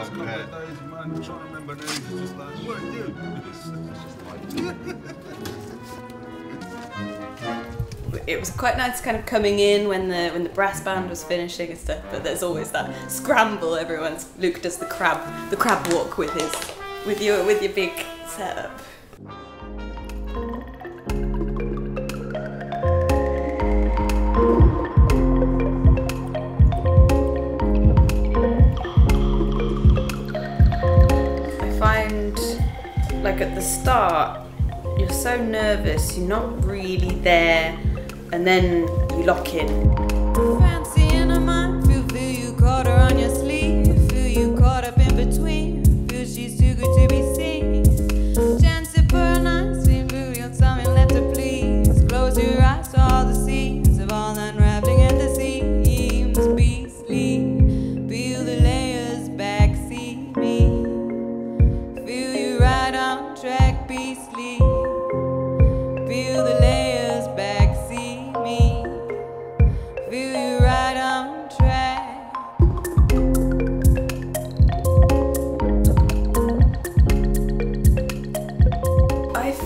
last couple of days, man, trying to remember names. It's just like, what are you? It's just like, it was quite nice kind of coming in when the when the brass band was finishing and stuff but there's always that scramble everyone's luke does the crab the crab walk with his with your with your big setup like at the start you're so nervous you're not really there and then you lock in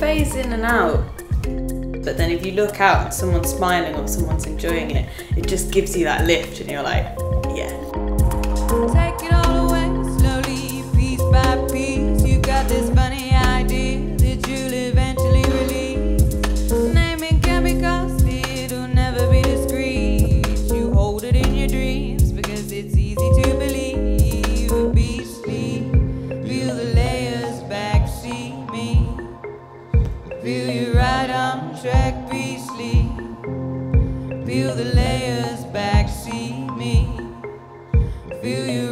in and out. But then if you look out and someone's smiling or someone's enjoying it, it just gives you that lift and you're like, yeah. Feel you right on track, beastly. Feel the layers back, see me. Feel you